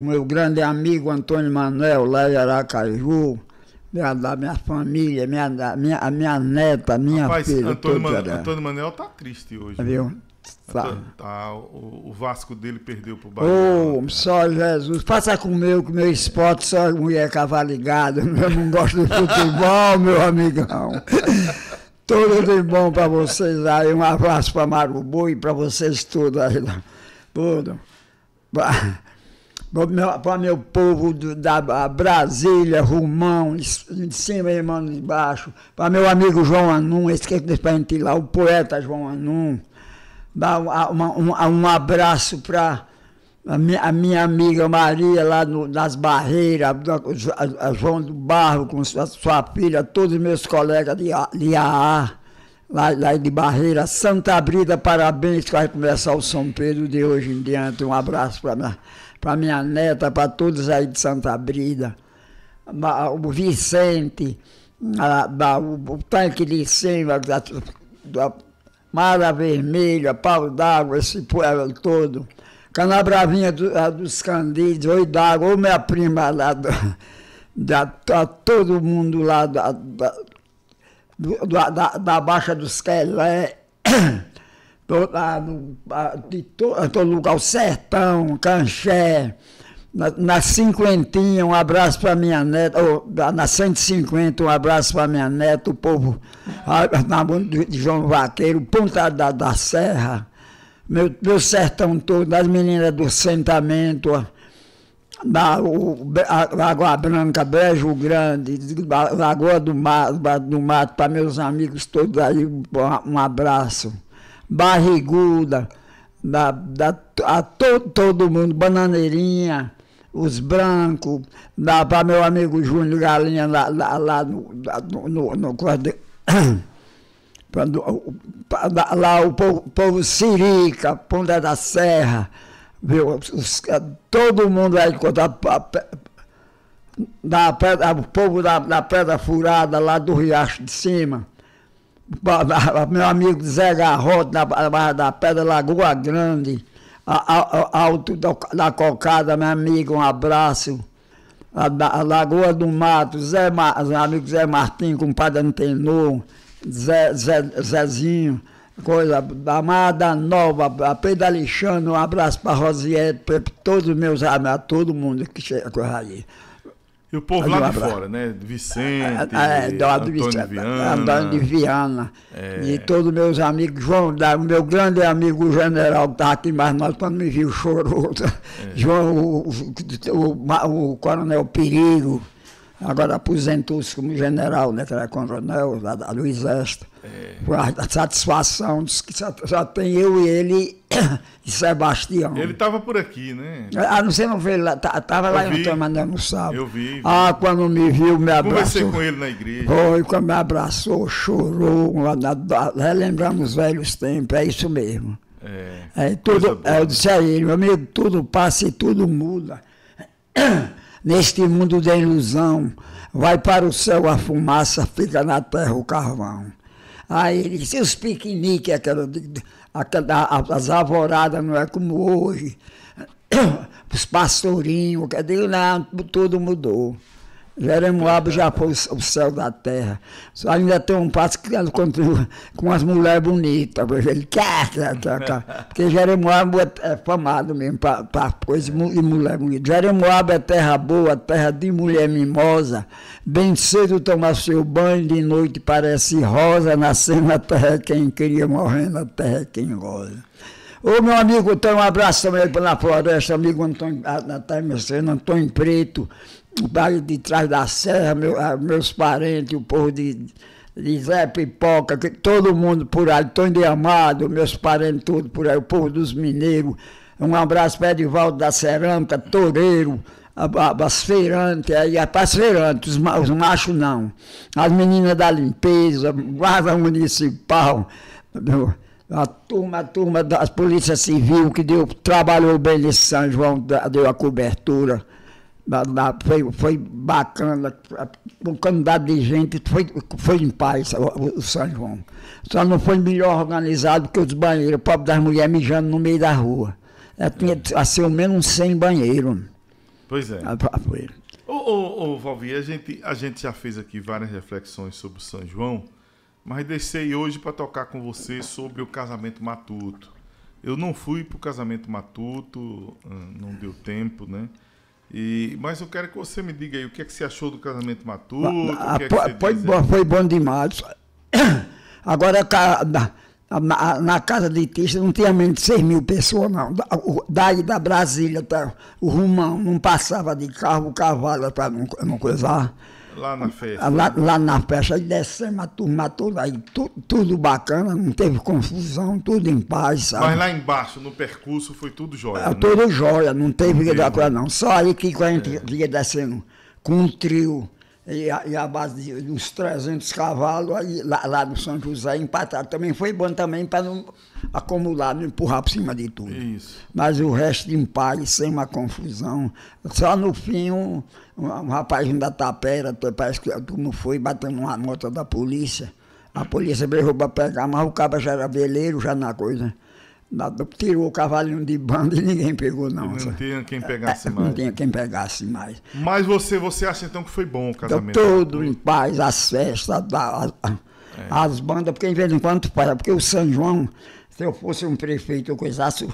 meu grande amigo Antônio Manuel, lá em Aracaju, minha, da minha família, minha, minha, a minha neta, minha Rapaz, filha. Antônio, Man? Antônio Manuel tá triste hoje. Viu? Tá. Antônio- tá, o, o Vasco dele perdeu pro Bahia. Ô, só Jesus, faça com o meu, com o meu esporte, só mulher cavaligada. Eu não gosto de futebol, meu amigão. Tudo de bom para vocês aí. Um abraço para Marubu e para vocês todos aí. Tudo. Para meu, povo da Brasília, Rumão, de cima e mano de baixo. Para meu amigo João Anum, esse que é para gente lá, o poeta João Anum. Dá um, abraço para a minha, a minha amiga Maria lá no, nas Barreiras, a, João do Barro com sua, sua filha, todos os meus colegas de, de AA, lá, lá de Barreira, Santa Brida, parabéns, que vai começar o São Pedro de hoje em diante. Um abraço para minha, pra minha neta, para todos aí de Santa Brida. O Vicente, a- da- o, o tanque de cima, da, da Mara Vermelha, Pau d'Água, esse povo todo. Canabravinha do, a dos Candídeos, Oi d'Água, ô minha prima lá, da, da, tá todo mundo lá da, da, do- da, da Baixa dos Quelé, to- lá no- de to- todo lugar, o Sertão, Canché, na, na cinquentinha, um abraço para minha neta, ou, na 150, um abraço para minha neta, o povo na mão de João Vaqueiro, Ponta da, da Serra, meu, meu sertão todo, das meninas do assentamento, da Lagoa Branca, Brejo Grande, La- Lagoa do Mato, do Mato para meus amigos todos aí, um abraço. Barriguda, da, da, a to, todo mundo, Bananeirinha, os brancos, para meu amigo Júnior Galinha lá, lá, lá no, lá no, no, da- lá o povo, povo Sirica, Ponta da Serra, viu? Os- todo mundo pa- pe- da pedra, o povo da, da Pedra Furada, lá do Riacho de Cima. Meu amigo Zé Garrote, da, da, da Pedra Lagoa Grande, Alto da, da Cocada, meu amigo, um abraço. A, Lagoa do Mato, Zé, meu amigo Zé Martim, compadre Antenor, Zé, Zé, Zezinho, coisa da Mada Nova, Pedro Alexandre, um abraço para Rosiette, para todos os meus amigos, a todo mundo que chega com aí. E o povo lá de fora, né? Vicente, É, do lado Antônio Vicente, Viana. Antônio de Viana. É. E todos meus amigos, João, da, meu grande amigo o general que estava aqui mais nós, quando me viu, chorou. É. João, o, o, o, o coronel Perigo, agora aposentou-se como general, né? Coronel lá da- do Exército. É. A satisfação, diz que só, só tem eu e ele e Sebastião. Ele tava por aqui, né? Ah, não sei, não veio lá, tá- tava lá Eu em vi. Antônio Manuel no sábado. Eu vi, vi. Ah, quando me viu, me Conversei abraçou. com ele na igreja. Foi, quando me abraçou, chorou, relembrando os velhos tempos, é isso mesmo. É, É, tudo, eu disse a ele, meu amigo, tudo passa e tudo muda. Neste mundo de ilusão, vai para o céu a fumaça, fica na terra o carvão. Aí ele disse, os piqueniques, aquela, aquela, as alvoradas não é como hoje. Os pastorinhos, dizer, não, tudo mudou. Jeremoabo já foi o céu da terra. Só ainda tem um passo que ela continua com as mulheres bonitas. Ele quer. Porque Jeremoabo é, é famado mesmo para coisa mu- de mulher bonita. Jeremoabo é terra boa, terra de mulher mimosa. Bem cedo toma seu banho, de noite parece rosa. Nascendo na terra quem queria, morrendo na terra quem goza. Ô meu amigo, tem um abraço também na floresta, amigo Antônio, ah, na terra, Antônio Preto, o bairro de trás da serra, meu- ah, meus parentes, o povo de, de Zé Pipoca, que, todo mundo por aí, Antônio de Amado, meus parentes todos por aí, o povo dos mineiros. Um abraço para Edivaldo da Cerâmica, Toureiro, as feirantes, aí, as feirantes, os, ma- os machos não. As meninas da limpeza, guarda municipal. a turma, a turma das polícia civil que deu, trabalhou bem nesse São João, da- deu a cobertura. Foi, foi bacana, com quantidade de gente, foi, foi em paz o, o São João. Só não foi melhor organizado que os banheiros, o pobre das mulheres mijando no meio da rua. É, tinha assim, ao menos uns 100 banheiros. Pois é. Ô, ô, ô Valvi, a gente, a gente já fez aqui várias reflexões sobre o São João, mas desci hoje para tocar com você sobre o casamento matuto. Eu não fui para o casamento matuto, não deu tempo, né? E, mas eu quero que você me diga aí o que é que você achou do casamento matuto. Ah, o que é que foi, bom, foi bom demais. Agora, na, na- na casa de Tista não tinha menos de 6 mil pessoas, não. Da- o- Daí da Brasília, tá, o Rumão não passava de carro, o cavalo para não, não coisar. Lá na festa. Lá, lá na festa, aí descemos a turma toda, aí tu- tudo bacana, não teve confusão, tudo em paz, sabe? Mas lá embaixo, no percurso, foi tudo jóia. É né? tudo jóia, não teve teve. coisa não. Só aí que quando a É. gente ia descendo com um trio e a, e a base de, dos 300 cavalos, aí lá, lá no São José empataram. Também foi bom também para não acumular, não empurrar por cima de tudo. Isso. Mas o resto em paz, sem uma confusão. Só no fim, um, um, um rapazinho da tapera, parece que não foi, batendo uma nota da polícia. A polícia brigou para pegar, mas o cara já era veleiro, já na coisa. Na- Tirou o cavalinho de banda e ninguém pegou, não. Não tinha quem pegasse Não mais. tinha quem pegasse mais. Mas você, você acha então que foi bom o casamento? tudo em paz, as festas, da- a- a- as bandas, porque de vez em quando para, porque o São João, se eu fosse um prefeito, eu coisasse,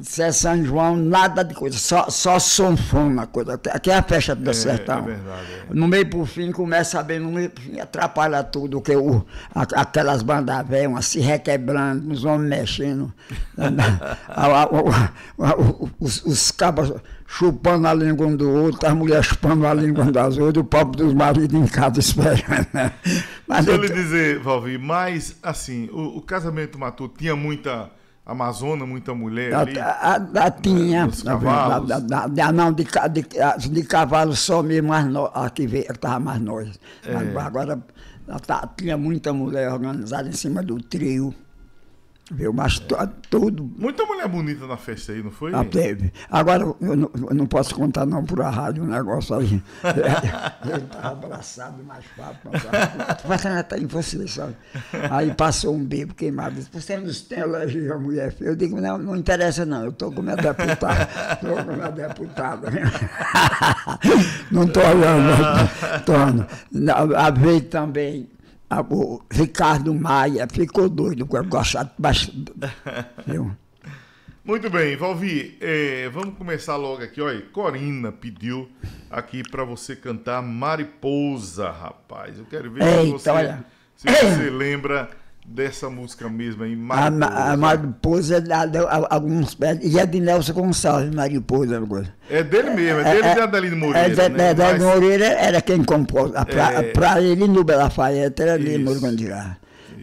se é São João, nada de coisa, só, só sonfona, coisa. Aqui é a festa do É, sertão. é verdade, é. No meio pro fim, começa a ver, no meio pro fim, atrapalha tudo, que o, a- aquelas bandas velhas, umas se requebrando, os homens mexendo, a- os, os cabas chupando a língua um do outro, as mulheres chupando a língua um das outras, o pobre dos maridos em casa esperando. né? Mas Deixa eu eu- lhe dizer, Valvi, mas assim, o, o casamento matuto tinha muita amazona, muita mulher ali. A, a, a, tinha, Dos a- cavalos. a- a- a- não, de, de, de cavalo só mesmo as no, a que veio, estava mais nós. É. Agora tá- tinha muita mulher organizada em cima do trio. Viu? Mas to- tudo Muita mulher bonita na festa aí, não foi? ah, teve. Agora eu não, eu não posso contar não por a rádio o negócio aí. Ele estava abraçado, mais papo. Passando até em você, sabe? Aí passou um bebo queimado. Disse, você não tem alergia à mulher feia? Eu digo, não, não interessa não, eu estou com minha deputada. Estou com minha deputada. Não estou olhando, estou. A vez também. A- O Ricardo Maia ficou doido com gostava bastante. Viu? Muito bem, Valvi, eh, vamos começar logo aqui. Olha, Corina pediu aqui pra você cantar Mariposa, rapaz. Eu quero ver se Eita, você, olha. se você lembra dessa música mesmo A, Mariposa. ma- a Mariposa a- alguns pés. E é de Nelson Gonçalves, Mariposa. coisa. É dele mesmo, é dele e de Adelino Moreira. É, de- né? de- Mas- Moreira era quem compôs. Pra, É. pra ele, no Belafayette, era.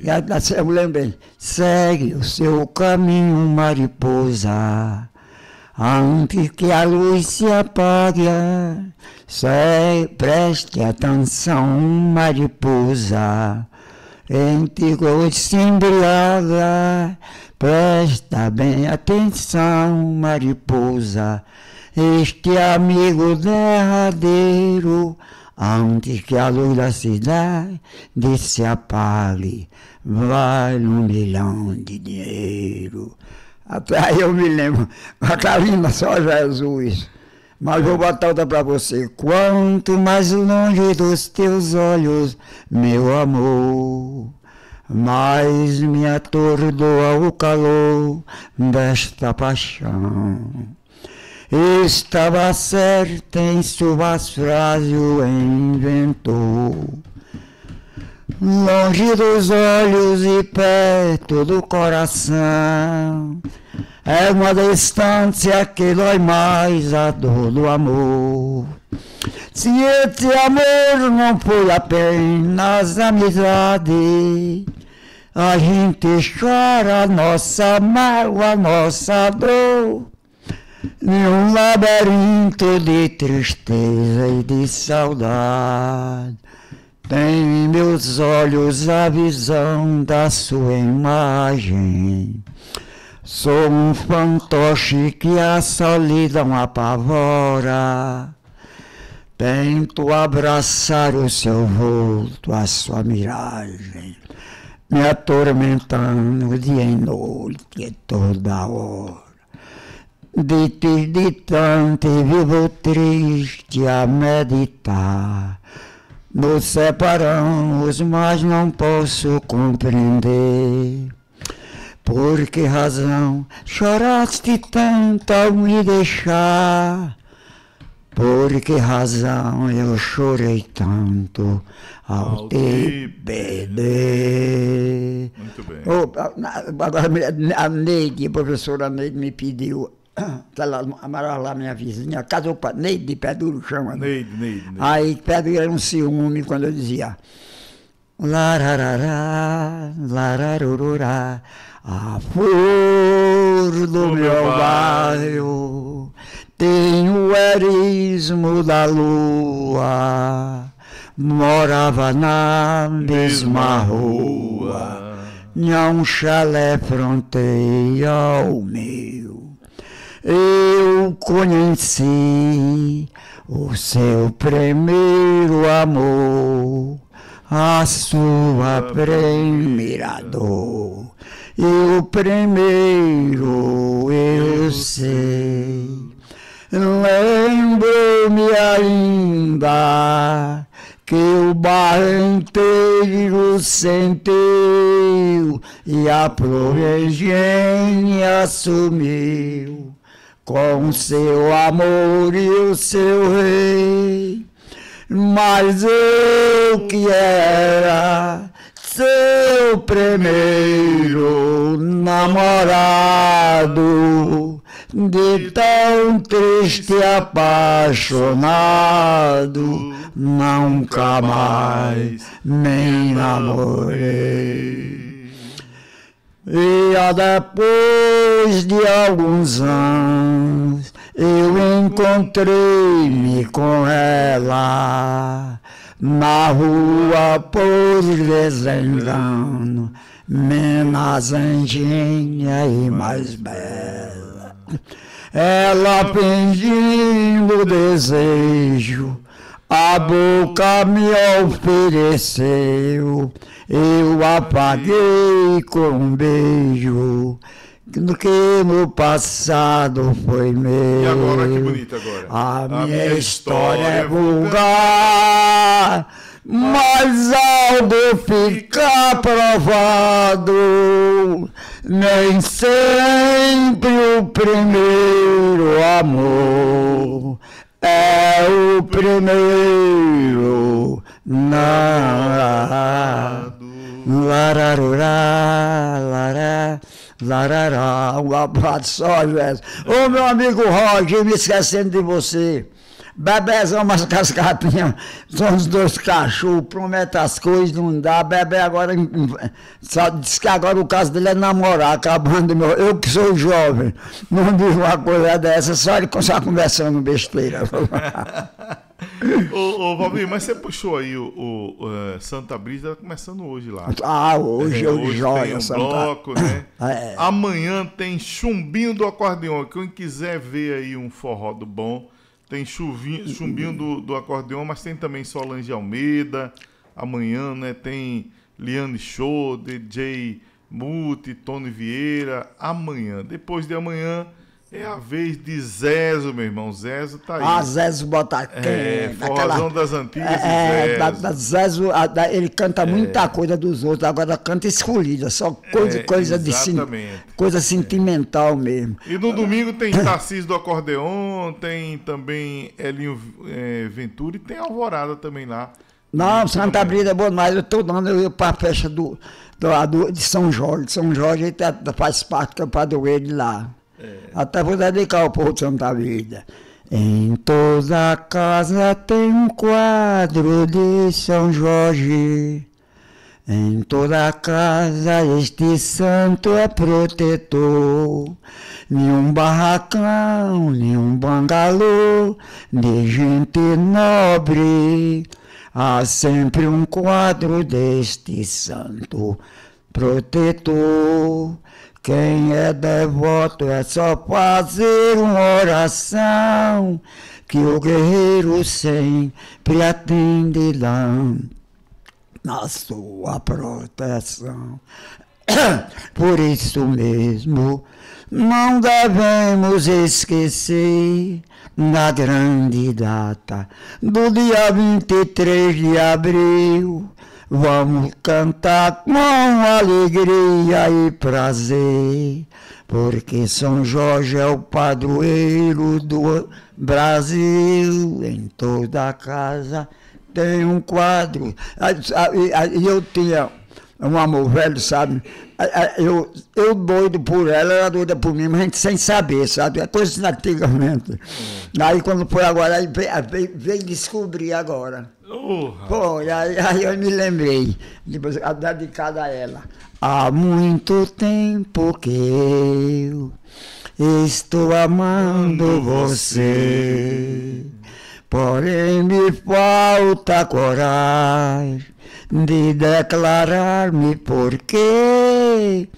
E a- a- eu lembro bem. Segue o seu caminho, mariposa, antes que a luz se apague. Segue, preste atenção, mariposa, em ti hoje se embriaga. Presta bem atenção, mariposa, este amigo derradeiro, antes que a luz da cidade se apague, vale um milhão de dinheiro. Até aí eu me lembro, a só Jesus. Mas vou botar outra para você. Quanto mais longe dos teus olhos, meu amor, mais me atordoa o calor desta paixão. Estava certa em suas frases o inventor. Longe dos olhos e perto do coração. É uma distância que dói mais a dor do amor. Se esse amor não foi apenas amizade, a gente chora a nossa mágoa, a nossa dor. Num labirinto de tristeza e de saudade, tem em meus olhos a visão da sua imagem. Sou um fantoche que a solidão apavora. Tento abraçar o seu volto, a sua miragem, me atormentando dia e noite, toda hora. de ti de tanto vivo triste a meditar. Nos separamos, mas não posso compreender. Por que razão choraste tanto ao me deixar? Por que razão eu chorei tanto ao, te perder? Muito bem. Ô, agora a Neide, a professora Neide me pediu, tá lá, mora lá minha vizinha, casou com a Neide de pé duro chama. né? Neide, Neide, Neide. Aí pé duro era um ciúme quando eu dizia Lararará, lararururá, a flor do meu bairro tem o erismo da lua, morava na mesma rua. Um chalé fronteira ao meu. Eu conheci o seu primeiro amor, a sua primeira dor. E o primeiro eu sei. Lembro-me ainda que o bairro inteiro sentiu e a Florengênia assumiu com seu amor e o seu rei. Mas eu que era seu primeiro namorado, de tão triste apaixonado, nunca mais me namorei. E depois de alguns anos eu encontrei-me com ela na rua por desengano, menos anjinha e mais bela. Ela fingindo desejo, a boca me ofereceu, eu apaguei com um beijo, no que no passado foi meu. E agora, que bonito agora. A, minha, história é vulgar, mas algo fica provado. Nem sempre o primeiro amor é o primeiro. Na, lararurá, lará. Larará, abraço só, Jéssica. Ô meu amigo Roger, me esquecendo de você. Bebezão, umas cascatinhas, são os dois cachorros, promete as coisas, não dá. Bebê agora, só diz que agora o caso dele é namorar, acabando meu. Eu que sou jovem, não digo uma coisa dessa, só ele só conversando besteira. ô, ô Valmir, mas você puxou aí o, o, eh, Santa Brisa, tá começando hoje lá. ah, hoje É, eu hoje joia, tem um Santa- bloco, né? É. Amanhã tem chumbinho do acordeon. Quem quiser ver aí um forró do bom, tem chuvinho, chumbinho do, do acordeon, mas tem também Solange Almeida. Amanhã, né? Tem Liane Show, DJ Muti, Tony Vieira. Amanhã. Depois de amanhã é a vez de Zezo, meu irmão. Zezo tá aí. Ah, Zezo Botaquém. É, daquela- das antigas É, da, Zezo. da Zezo, a- da- ele canta muita coisa dos outros, agora canta escolhida, só coisa, É, coisa de coisa sentimental mesmo. E no domingo tem Tarcísio do Acordeon, tem também Elinho eh, Ventura e tem Alvorada também lá. Não, Santa Brida é bom demais. Eu estou dando eu para a festa do, do, do- de São Jorge. São Jorge tá- faz parte do padroeiro lá. Até vou dedicar ao povo de Santa Brida. Em toda casa tem um quadro de São Jorge. Em toda casa este santo é protetor. Nenhum barracão, nenhum bangalô de gente nobre. Há sempre um quadro deste santo protetor. Quem é devoto é só fazer uma oração que o guerreiro sempre atende lá na sua proteção. Por isso mesmo, não devemos esquecer da grande data do dia 23 de abril. Vamos cantar com alegria e prazer, porque São Jorge é o padroeiro do Brasil. Em toda casa tem um quadro. E eu tinha um amor velho, sabe? Eu, eu doido por ela, ela doida por mim, mas a gente sem saber, sabe? É coisa antigamente. Hum. Aí quando foi agora, aí veio, veio descobrir agora. Uhum. Foi, aí, aí eu me lembrei, depois, dedicada a ela. Há muito tempo que eu estou amando você, porém me falta coragem de declarar-me porque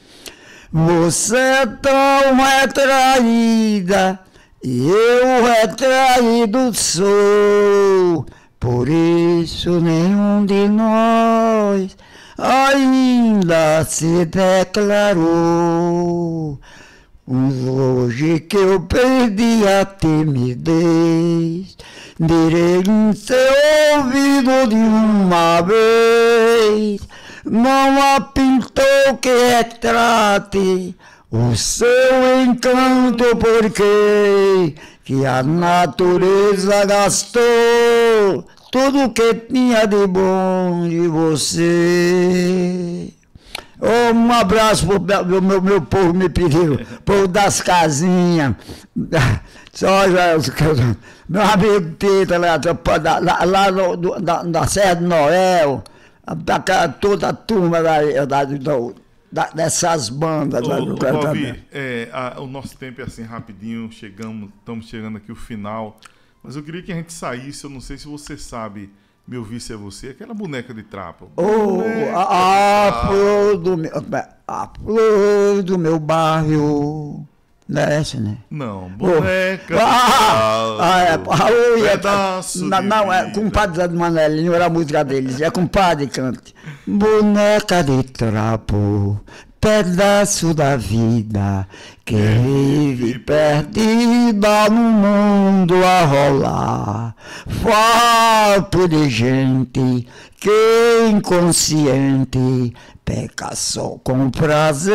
você é tão retraída e eu retraído sou. Por isso nenhum de nós ainda se declarou. Hoje que eu perdi a timidez direi em seu ouvido de uma vez, não há pintor que retrate o seu encanto, porque que a natureza gastou tudo que tinha de bom de você. Um abraço para o meu, meu povo me pediu, povo das casinhas. Só meu amigo Tita, lá, lá, lá no, do, da, da Serra do Noel, toda a turma da, da, da, dessas bandas. Ô, do Valvi, é, a, o nosso tempo é assim rapidinho, chegamos, estamos chegando aqui o final. Mas eu queria que a gente saísse, eu não sei se você sabe meu vice é você, aquela boneca de trapo. Oh, a, a flor do meu, a flor do meu bairro. Não é essa, né? Não, boneca. Oh. Ah, ah, é, Raul é, pedaço não, não, é compadre Zé do Manelinho, era a música deles. É compadre, cante. Boneca de trapo, pedaço da vida que vive perdida no mundo a rolar. Fato de gente que inconsciente peca só com prazer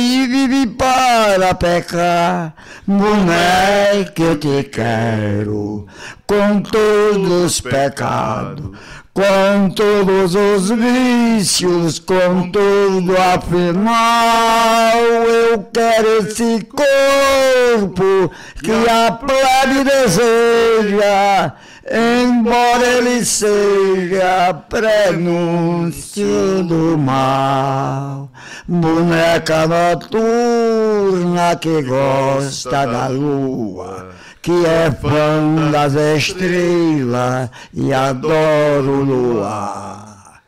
e vive para pecar. Mulher que eu te quero com todos os pecados com todos os vícios, com tudo afinal, eu quero esse corpo que a plebe deseja, embora ele seja prenúncio do mal. Boneca noturna que gosta da lua que é fã das estrelas e adoro o luar.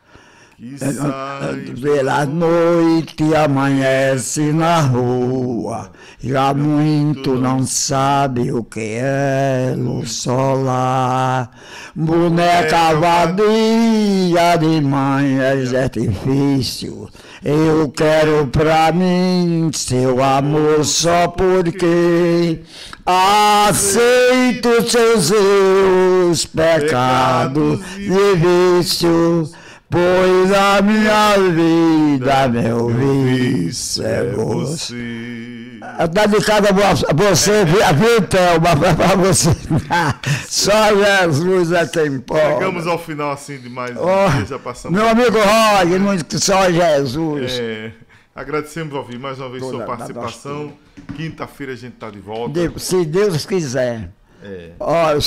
Pela noite amanhece na rua, já muito não sabe o que é luz solar. Boneca vadia de manhãs é difícil eu quero pra mim seu amor só porque aceito seus erros, pecados e vício, pois a minha vida, meu vício é você. Dedicada a você, viu, Thelma, para você. Só Jesus é quem pode. Chegamos ao final assim de mais oh, dia, já passamos. Meu amigo Roger, só Jesus. É, agradecemos, Alvin, mais uma vez Toda, sua participação. Quinta-feira a gente está de volta. se Deus quiser. É. Olha.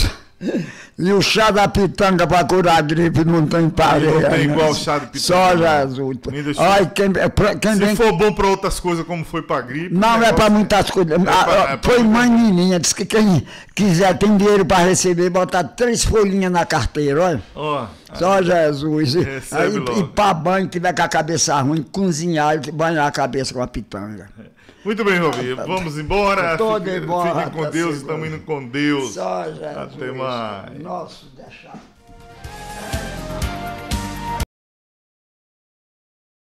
E o chá da pitanga para curar a gripe não tem pareia. Não tem igual o chá de pitanga. Só Jesus. Ai, quem, quem Se vem... for bom para outras coisas, como foi para gripe. Não, é para muitas coisas. É pra, é foi mãe Nininha, disse que quem quiser tem dinheiro para receber, botar três folhinhas na carteira, olha. Oh, Só Jesus. Aí, e para banho, tiver com a cabeça ruim, cozinhar e banhar a cabeça com a pitanga. É. Muito bem, Rovi. Vamos embora. Fique, embora. Fiquem com Deus, estamos indo com Deus. Só, Jesus. Até mais. Nosso deixar.